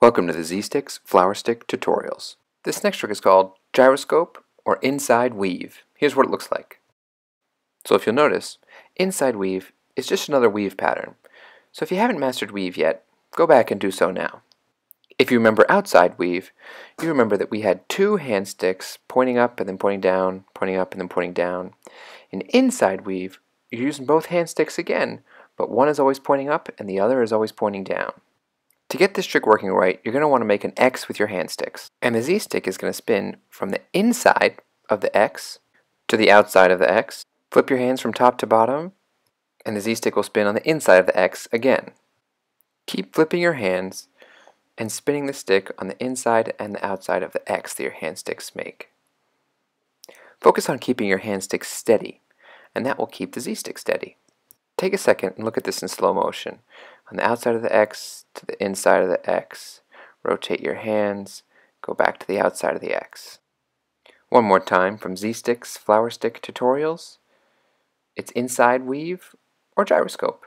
Welcome to the Z-Stix Flower Stick Tutorials. This next trick is called Gyroscope or Inside Weave. Here's what it looks like. So if you'll notice, Inside Weave is just another weave pattern. So if you haven't mastered Weave yet, go back and do so now. If you remember Outside Weave, you remember that we had two hand sticks pointing up and then pointing down, pointing up and then pointing down. In Inside Weave, you're using both hand sticks again, but one is always pointing up and the other is always pointing down. To get this trick working right, you're going to want to make an X with your hand sticks. And the Z stick is going to spin from the inside of the X to the outside of the X. Flip your hands from top to bottom, and the Z stick will spin on the inside of the X again. Keep flipping your hands and spinning the stick on the inside and the outside of the X that your hand sticks make. Focus on keeping your hand sticks steady, and that will keep the Z stick steady. Take a second and look at this in slow motion. On the outside of the X to the inside of the X. Rotate your hands, go back to the outside of the X. One more time from Z-Stix Flower Stick Tutorials. It's inside weave or gyroscope.